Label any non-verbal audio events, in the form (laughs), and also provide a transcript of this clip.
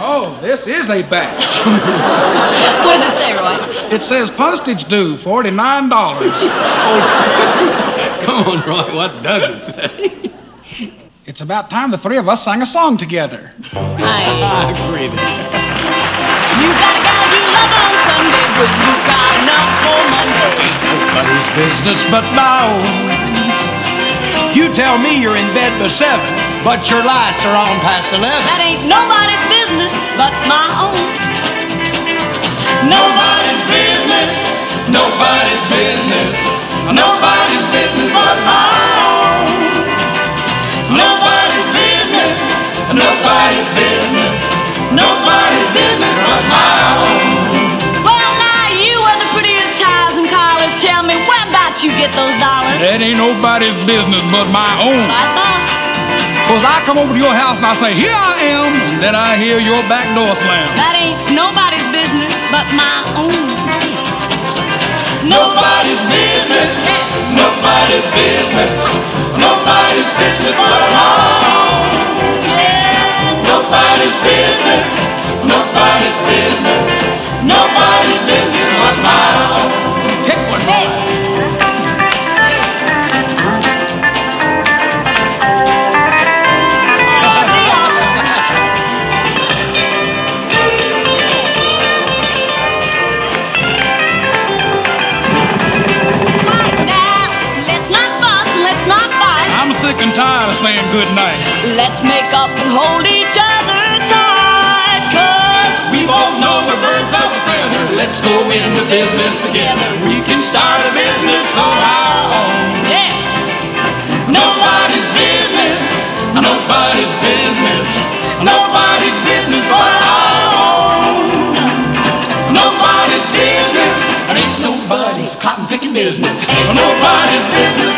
Oh, this is a batch. (laughs) What does it say, Roy? It says postage due, $49. (laughs) Come on, Roy, what doesn't say? It's about time the three of us sang a song together. Hi. (laughs) I agree. You got a guy you love on Sunday, but you got enough for Monday. Nobody's business but my own. You tell me you're in bed by seven, but your lights are on past eleven. That ain't nobody's business but my own. Nobody's business, nobody's business, nobody's business but my own. Nobody's business, nobody's business, nobody's business but my own. Where about you get those dollars? That ain't nobody's business but my own. I thought. Cause I come over to your house and I say, here I am, and then I hear your back door slam. That ain't nobody's business but my own. Nobody's business, nobody's business, nobody's business but my own. Nobody's business, tired of saying good night. Let's make up and hold each other tight. Cause We both know we're birds of a feather. Let's go into business together. We can start a business of our own. yeah, Nobody's business, nobody's business, nobody's business but our own. Nobody's business, and ain't nobody's cotton picking business. Ain't nobody's business.